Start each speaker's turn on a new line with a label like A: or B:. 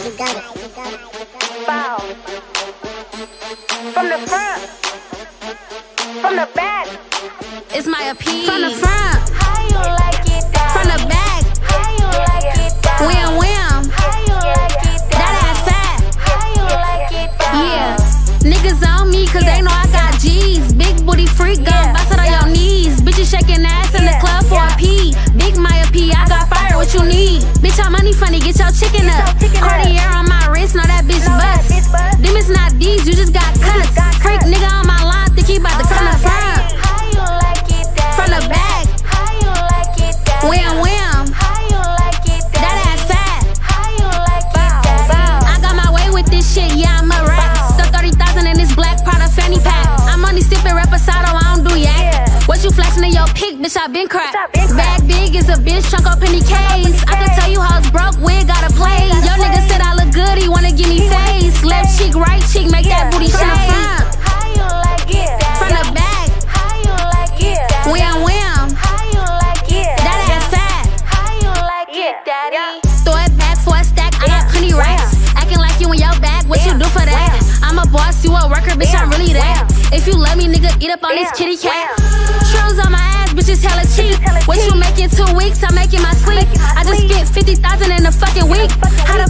A: It's you got it.
B: Bow. From the front. From the back.
C: It's my appeal.
D: From the front.
B: How you like it?
D: From the back.
B: How you like it?
D: Wham wham.
B: How you like it?
D: That ass fat.
B: How you like it?
D: Yeah. Niggas on me, cause yeah. they know I got G's. Big booty freak gun. pick, bitch, I been cracked. Bag big is a bitch, chunk up in the case. I can tell you how Eat up on Damn. this kitty cat. Shrooms on my ass, bitches hella cheap. What you making? two weeks, I'm making my sleep. I just spent 50,000 in a fucking week. How the